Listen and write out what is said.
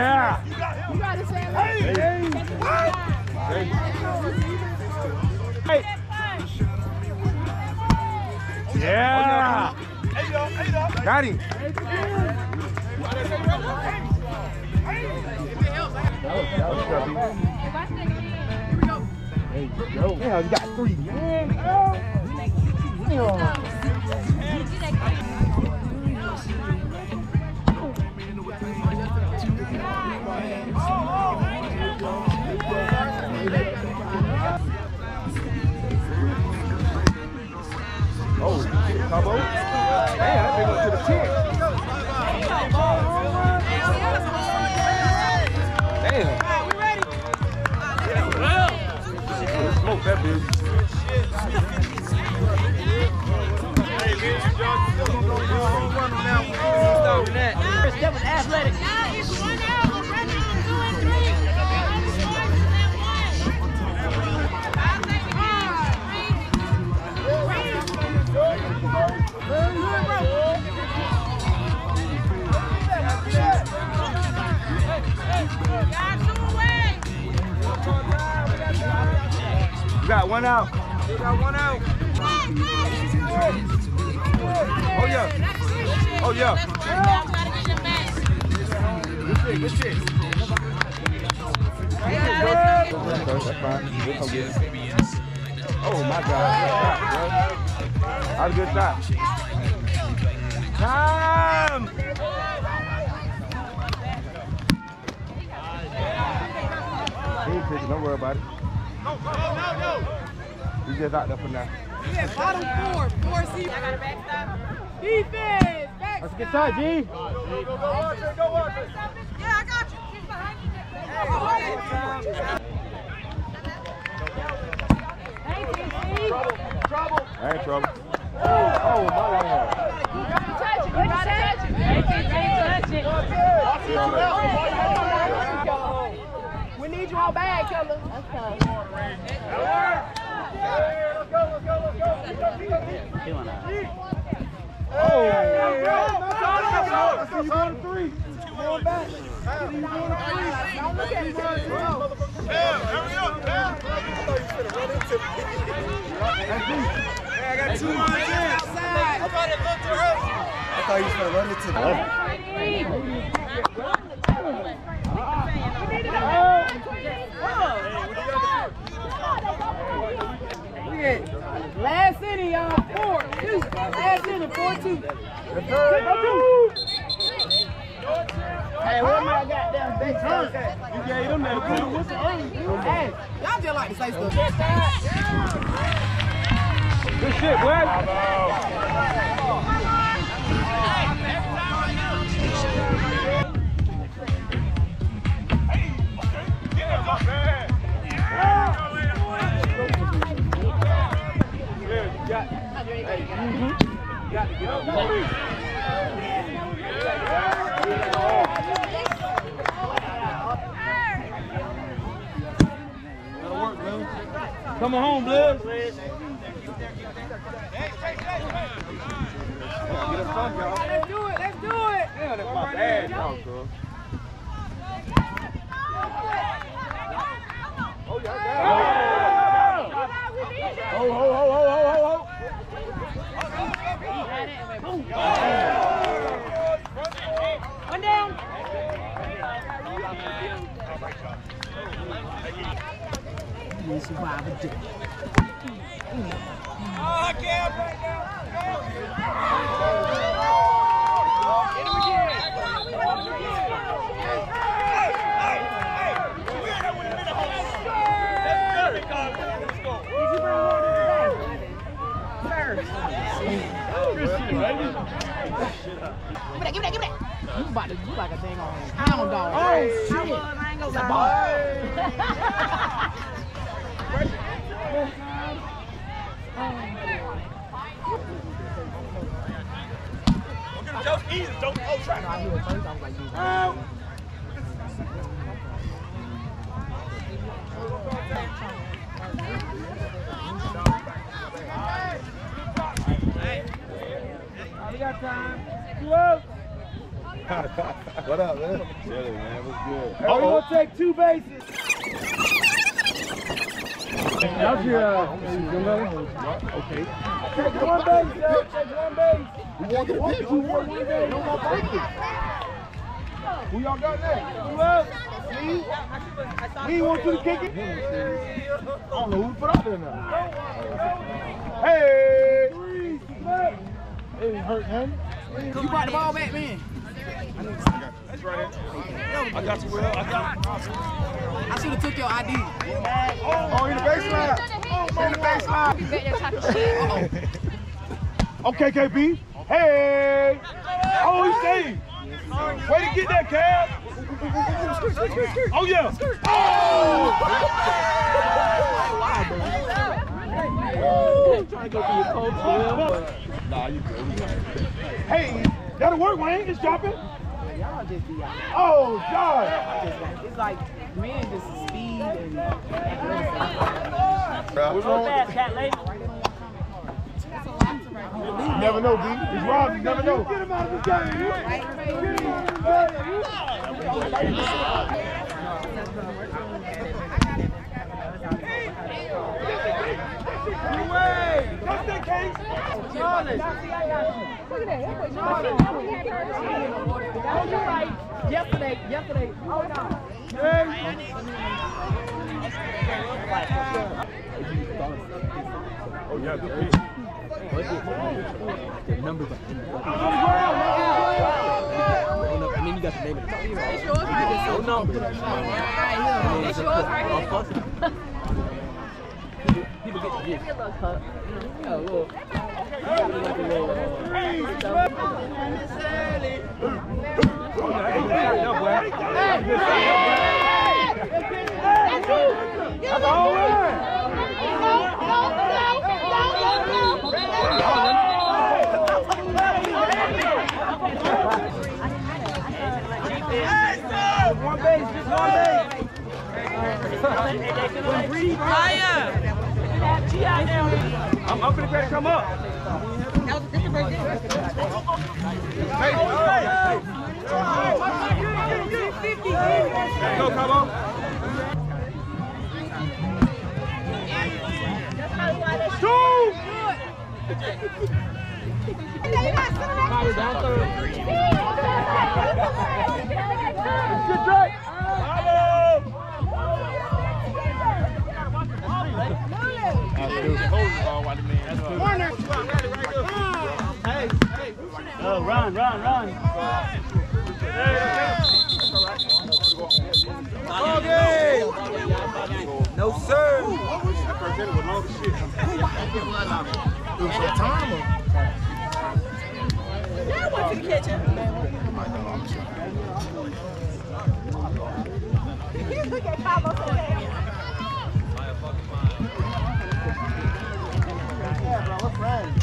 Yeah. You gotta say Hey. Hey. Hey. Yeah. Got him. Scruffy. There you you got three. Oh. Got one out. You got one out. Oh, yeah. Oh, yeah. Good shit, good. Oh, my God. Was a good shot. Time! He. Don't worry about it. He's just out there for now. Yeah, bottom four. Four C. I got a backstop. Defense. Back. That's a good shot, G. Yeah, I got you. He's behind you. Hey, TC. I ain't trouble. Oh, my Lord. Touch it. You gotta touch it. Hey, TC, touch it. We need you on bag, killer. Oh, I see you going to three. Going back. Don't look at me. Bro. I got two on Outside. I thought he was going to run into the left. Oh. Last inning, y'all. Four, two. Last inning, four, two. Hey, where my goddamn big turn? You gave them that. What's the Hey, y'all just like to say stuff. Good shit, boy. Come on home, Blizz. Get us some, y'all. Let's do it. Let's do it. Damn, that's my bad, y'all, girl. Oh, yeah, is why I would do it. Give me that, give me that, give me that. You about to, you like a dang on hound dog. Oh, shit. I ain't gonna We what up, man? Chilling, man. What's good? Hey, we gonna take two bases. That's your, uh, young lady? Okay. Take one base, yo. Take one base. We want the pitch. Who won one base? No more bases. Who y'all got next? Who else? Me? Me want you to kick it? I don't know who put out there now. Hey! It hurt nothing. You brought the ball back, man. That's right here. I got you, Will. I got you. I should have took your ID. Oh, in the baseline. In the baseline. Okay, KB. Hey! Oh, he saved. Way to get that, Cab. Oh, yeah. Oh! Trying to go for your coach, Nah, you good. We got it. Hey, that'll work, Wayne. It's dropping. Y'all just be out. Oh, God. It's like men just speed and What's wrong with You never know, D. It's Rob. You never know. Get him out of the That's the case. Yesterday, yesterday. Oh. Oh, yeah, good pitch. I mean, you got the name of the It's yours right here. No. It's yours right here. People get the gift. Oh, look. All right. One base, just one base. I'm, I'm gonna come up. Hey, hey, hey. Go, Cabo. Two. Good Go, run, run, run. Okay. No, sir. It was a timer. Yeah, to the kitchen. Look at Cabo. Yeah, bro, we're friends.